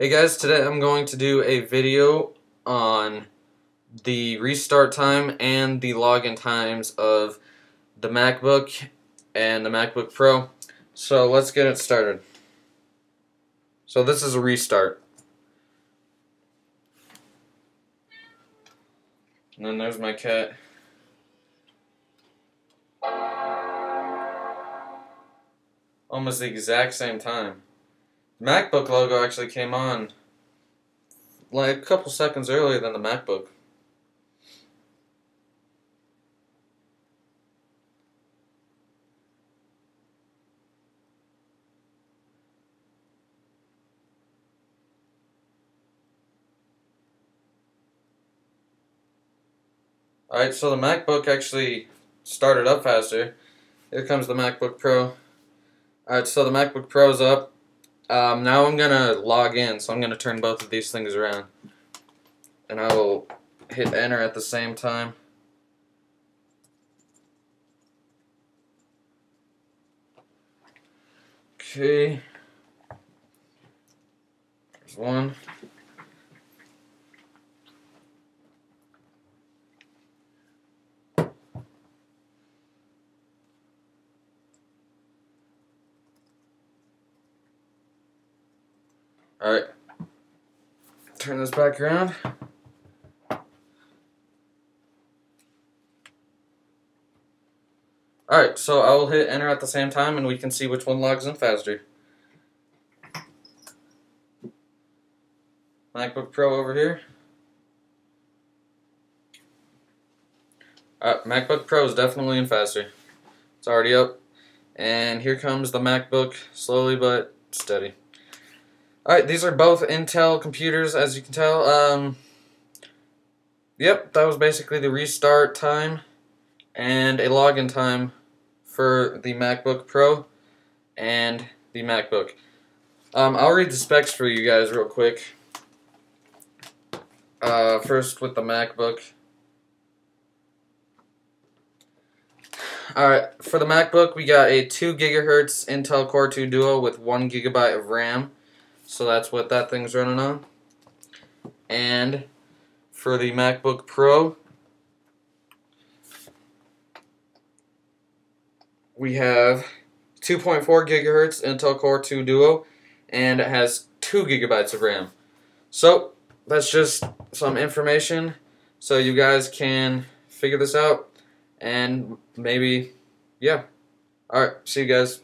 Hey guys, today I'm going to do a video on the restart time and the login times of the MacBook and the MacBook Pro. So let's get it started. So this is a restart. And then there's my cat. Almost the exact same time. MacBook logo actually came on like a couple seconds earlier than the MacBook. Alright, so the MacBook actually started up faster. Here comes the MacBook Pro. Alright, so the MacBook Pro's up. Um, now I'm going to log in, so I'm going to turn both of these things around. And I will hit enter at the same time. Okay. There's one. Alright. Turn this back around. Alright, so I will hit enter at the same time and we can see which one logs in faster. MacBook Pro over here. Alright, MacBook Pro is definitely in faster. It's already up. And here comes the MacBook, slowly but steady. Alright, these are both Intel computers, as you can tell. Um, yep, that was basically the restart time and a login time for the MacBook Pro and the MacBook. Um, I'll read the specs for you guys real quick. Uh, first with the MacBook. Alright, for the MacBook, we got a 2 gigahertz Intel Core 2 Duo with 1 gigabyte of RAM. So that's what that thing's running on. And for the MacBook Pro, we have 2.4 gigahertz Intel Core 2 Duo, and it has 2 gigabytes of RAM. So that's just some information so you guys can figure this out and maybe, yeah. Alright, see you guys.